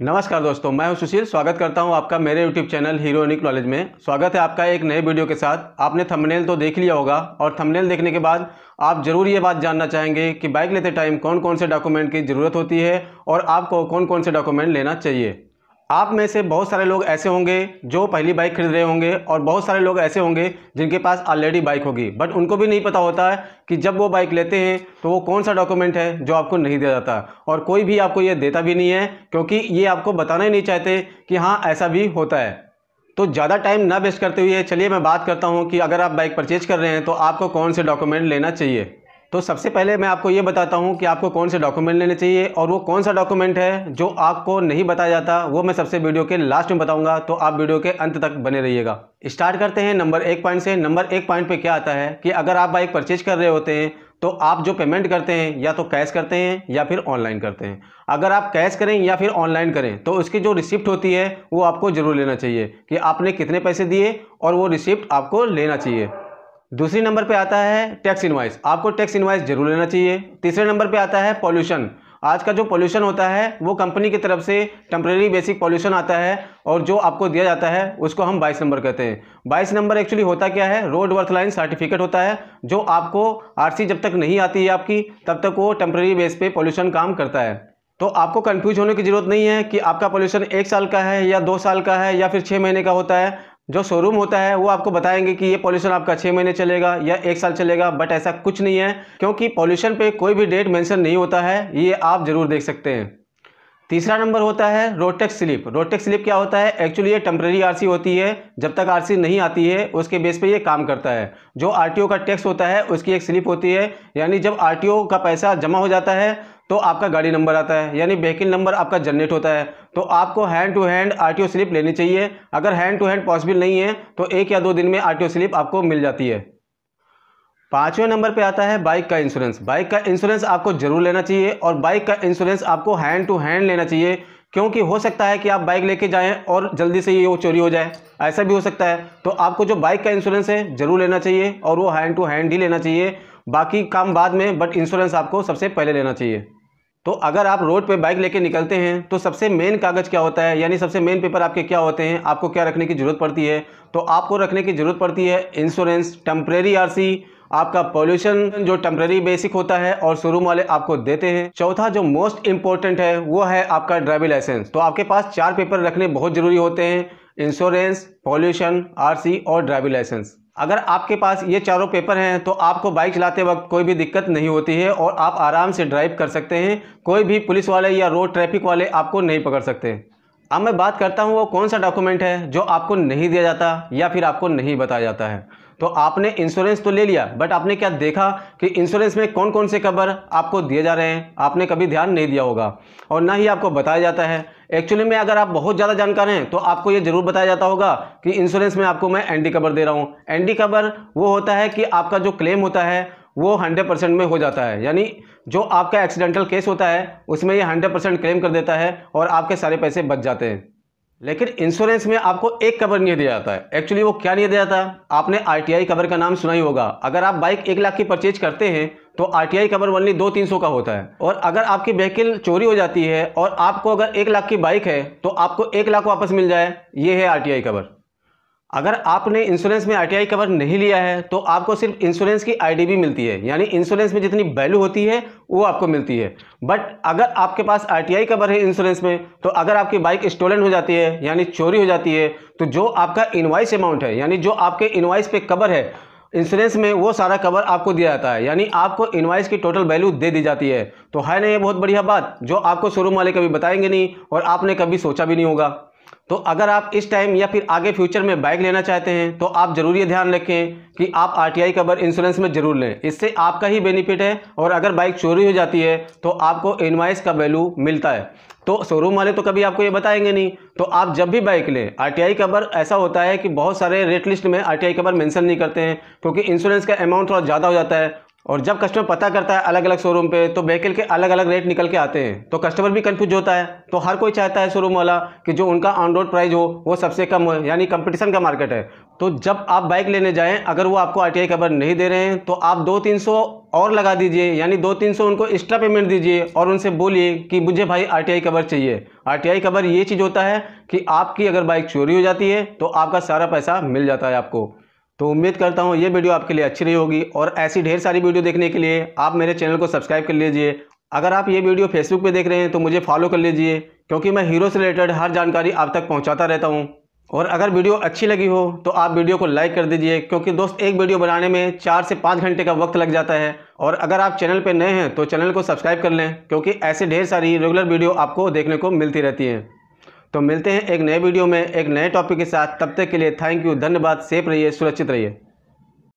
नमस्कार दोस्तों, मैं हूँ सुशील। स्वागत करता हूँ आपका मेरे YouTube channel Hero Heronic Knowledge में। स्वागत है आपका एक नए वीडियो के साथ। आपने थंबनेल तो देख लिया होगा और थंबनेल देखने के बाद आप ज़रूर ये बात जानना चाहेंगे कि बाइक लेते टाइम कौन कौन से डॉक्यूमेंट की ज़रूरत होती है और आपको कौन कौन से डॉक्यूमेंट लेना चाहिए। आप में से बहुत सारे लोग ऐसे होंगे जो पहली बाइक खरीद रहे होंगे और बहुत सारे लोग ऐसे होंगे जिनके पास ऑलरेडी बाइक होगी। बट उनको भी नहीं पता होता है कि जब वो बाइक लेते हैं तो वो कौन सा डॉक्यूमेंट है जो आपको नहीं दिया जाता। और कोई भी आपको ये देता भी नहीं है, क्योंकि ये आपको बताना ही नहीं चाहते कि हाँ ऐसा भी होता है। तो ज़्यादा टाइम ना वेस्ट करते हुए, चलिए मैं बात करता हूँ कि अगर आप बाइक परचेज कर रहे हैं तो आपको कौन से डॉक्यूमेंट लेना चाहिए? तो सबसे पहले मैं आपको ये बताता हूँ कि आपको कौन से डॉक्यूमेंट लेने चाहिए और वो कौन सा डॉक्यूमेंट है जो आपको नहीं बताया जाता, वो मैं सबसे वीडियो के लास्ट में बताऊँगा तो आप वीडियो के अंत तक बने रहिएगा। स्टार्ट करते हैं नंबर एक पॉइंट से नंबर एक पॉइंट पे क्या आता है कि अगर आप बाइक परचेज कर रहे होते हैं तो आप जो पेमेंट करते हैं, या तो कैश करते हैं, या फिर ऑनलाइन करते हैं। अगर आप कैश करें या फिर ऑनलाइन करें तो उसकी जो रिसिप्ट होती है, वो आपको ज़रूर लेना चाहिए कि आपने कितने पैसे दिए और वो रिसिप्ट आपको लेना चाहिए। दूसरी नंबर पे आता है टैक्स इनवाइस। आपको टैक्स इनवाइस ज़रूर लेना चाहिए। तीसरे नंबर पे आता है पॉल्यूशन। आज का जो पॉल्यूशन होता है, वो कंपनी की तरफ़ से टेम्प्रेरी बेसिक पॉल्यूशन आता है और जो आपको दिया जाता है, उसको हम 22 नंबर कहते हैं। 22 नंबर एक्चुअली होता क्या है? रोड वर्थ लाइन सर्टिफिकेट होता है, जो आपको आरसी जब तक नहीं आती है आपकी, तब तक वो टेम्प्रेरी बेस पे पॉल्यूशन काम करता है। तो आपको कंफ्यूज होने की ज़रूरत नहीं है कि आपका पॉल्यूशन एक साल का है या दो साल का है या फिर छः महीने का होता है। जो शोरूम होता है, वो आपको बताएँगे कि ये पॉल्यूशन आपका छः महीने चलेगा या एक साल चलेगा बट ऐसा कुछ नहीं है, क्योंकि पॉल्यूशन पे कोई भी डेट मेंशन नहीं होता है, ये आप ज़रूर देख सकते हैं। तीसरा नंबर होता है रोटेक्स स्लिप रोटेक्स स्लिप क्या होता है? एक्चुअली ये टेम्प्रेरी आरसी होती है, जब तक आरसी नहीं आती है, उसके बेस पे ये काम करता है। जो आरटीओ का टैक्स होता है, उसकी एक स्लिप होती है, यानी जब आरटीओ का पैसा जमा हो जाता है तो आपका गाड़ी नंबर आता है, यानी व्हीकल नंबर आपका जनरेट होता है। तो आपको hand to hand RTO slip लेनी चाहिए। अगर हैंड टू हैंड पॉसिबल नहीं है तो एक या दो दिन में आरटीओ स्लिप आपको मिल जाती है। पाँचवें नंबर पे आता है बाइक का इंश्योरेंस बाइक का इंश्योरेंस आपको ज़रूर लेना चाहिए और बाइक का इंश्योरेंस आपको हैंड टू हैंड लेना चाहिए, क्योंकि हो सकता है कि आप बाइक लेके जाएँ और जल्दी से ये वो चोरी हो जाए। ऐसा भी हो सकता है। तो आपको जो बाइक का इंश्योरेंस है, ज़रूर लेना चाहिए और वो हैंड टू हैंड ही लेना चाहिए। बाकी काम बाद में बट इंश्योरेंस आपको सबसे पहले लेना चाहिए। तो अगर आप रोड पे बाइक लेके निकलते हैं तो सबसे मेन कागज़ क्या होता है? यानी सबसे मेन पेपर आपके क्या होते हैं? आपको क्या रखने की ज़रूरत पड़ती है? तो आपको रखने की ज़रूरत पड़ती है इंश्योरेंस टेम्प्रेरी आरसी आपका पॉल्यूशन जो टेम्प्रेरी बेसिक होता है और शोरूम वाले आपको देते हैं। चौथा जो मोस्ट इंपॉर्टेंट है, वो है आपका ड्राइविंग लाइसेंस तो आपके पास चार पेपर रखने बहुत ज़रूरी होते हैं इंश्योरेंस पॉल्यूशन आरसी और ड्राइविंग लाइसेंस अगर आपके पास ये चारों पेपर हैं तो आपको बाइक चलाते वक्त कोई भी दिक्कत नहीं होती है और आप आराम से ड्राइव कर सकते हैं। कोई भी पुलिस वाले या रोड ट्रैफ़िक वाले आपको नहीं पकड़ सकते। अब मैं बात करता हूँ वो कौन सा डॉक्यूमेंट है जो आपको नहीं दिया जाता या फिर आपको नहीं बताया जाता है। तो आपने इंश्योरेंस तो ले लिया बट आपने क्या देखा कि इंश्योरेंस में कौन कौन से कवर आपको दिए जा रहे हैं? आपने कभी ध्यान नहीं दिया होगा। और ना ही आपको बताया जाता है। एक्चुअली में अगर आप बहुत ज़्यादा जानकार हैं तो आपको ये ज़रूर बताया जाता होगा कि इंश्योरेंस में आपको मैं एनडी कवर दे रहा हूँ। एनडी कवर वो होता है कि आपका जो क्लेम होता है, वो हंड्रेड परसेंट में हो जाता है। यानी जो आपका एक्सीडेंटल केस होता है, उसमें ये हंड्रेड परसेंट क्लेम कर देता है और आपके सारे पैसे बच जाते हैं। लेकिन इंश्योरेंस में आपको एक कवर नहीं दिया जाता है। एक्चुअली वो क्या नहीं दिया जाता? आपने आरटीआई कवर का नाम सुना ही होगा। अगर आप बाइक एक लाख की परचेज करते हैं तो आरटीआई कवर वनली दो तीन सौ का होता है। और अगर आपकी व्हीकल चोरी हो जाती है और आपको अगर एक लाख की बाइक है तो आपको एक लाख वापस मिल जाए। ये है आरटीआई कवर अगर आपने इंश्योरेंस में आरटीआई कवर नहीं लिया है तो आपको सिर्फ़ इंश्योरेंस की आईडी भी मिलती है। यानी इंश्योरेंस में जितनी वैल्यू होती है, वो आपको मिलती है। बट अगर आपके पास आरटीआई कवर है इंश्योरेंस में तो अगर आपकी बाइक स्टोलन हो जाती है, यानी चोरी हो जाती है तो जो आपका इन्वाइस अमाउंट है, यानी जो आपके इन्वाइस पे कवर है इंश्योरेंस में वो सारा कवर आपको दिया जाता है। यानी आपको इन्वाइस की टोटल वैल्यू दे दी जाती है। तो है ना ये बहुत बढ़िया बात, जो आपको शोरूम वाले कभी बताएँगे नहीं, और आपने कभी सोचा भी नहीं होगा। तो अगर आप इस टाइम या फिर आगे फ्यूचर में बाइक लेना चाहते हैं तो आप ज़रूर ये ध्यान रखें कि आप R T I cover insurance में ज़रूर लें। इससे आपका ही बेनिफिट है और अगर बाइक चोरी हो जाती है तो आपको इनवाइस का वैल्यू मिलता है। तो शोरूम वाले तो कभी आपको ये बताएँगे नहीं। तो आप जब भी बाइक लें आरटीआई कवर ऐसा होता है कि बहुत सारे रेट लिस्ट में आरटीआई कवर मेंशन नहीं करते हैं, क्योंकि इंश्योरेंस का अमाउंट थोड़ा ज़्यादा हो जाता है और जब कस्टमर पता करता है अलग अलग शोरूम पे तो व्हीकल के अलग अलग रेट निकल के आते हैं। तो कस्टमर भी कंफ्यूज होता है। तो हर कोई चाहता है शोरूम वाला कि जो उनका ऑन रोड प्राइस हो, वो सबसे कम हो, यानी कंपटीशन का मार्केट है। तो जब आप बाइक लेने जाएँ, अगर वो आपको आर कवर नहीं दे रहे हैं तो आप दो तीन सौ और लगा दीजिए, यानी दो तीन सौ उनको एक्स्ट्रा पेमेंट दीजिए और उनसे बोलिए कि मुझे भाई आर कवर चाहिए। आर कवर ये चीज़ होता है कि आपकी अगर बाइक चोरी हो जाती है तो आपका सारा पैसा मिल जाता है आपको। तो उम्मीद करता हूँ ये वीडियो आपके लिए अच्छी रही होगी और ऐसी ढेर सारी वीडियो देखने के लिए आप मेरे चैनल को सब्सक्राइब कर लीजिए। अगर आप ये वीडियो फेसबुक पे देख रहे हैं तो मुझे फॉलो कर लीजिए, क्योंकि मैं हीरो से रिलेटेड हर जानकारी आप तक पहुँचाता रहता हूँ। और अगर वीडियो अच्छी लगी हो तो आप वीडियो को लाइक कर दीजिए, क्योंकि दोस्त एक वीडियो बनाने में चार से पाँच घंटे का वक्त लग जाता है। और अगर आप चैनल पर नए हैं तो चैनल को सब्सक्राइब कर लें, क्योंकि ऐसे ढेर सारी रेगुलर वीडियो आपको देखने को मिलती रहती हैं। तो मिलते हैं एक नए वीडियो में, एक नए टॉपिक के साथ। तब तक के लिए थैंक यू धन्यवाद सेफ़ रहिए, सुरक्षित रहिए।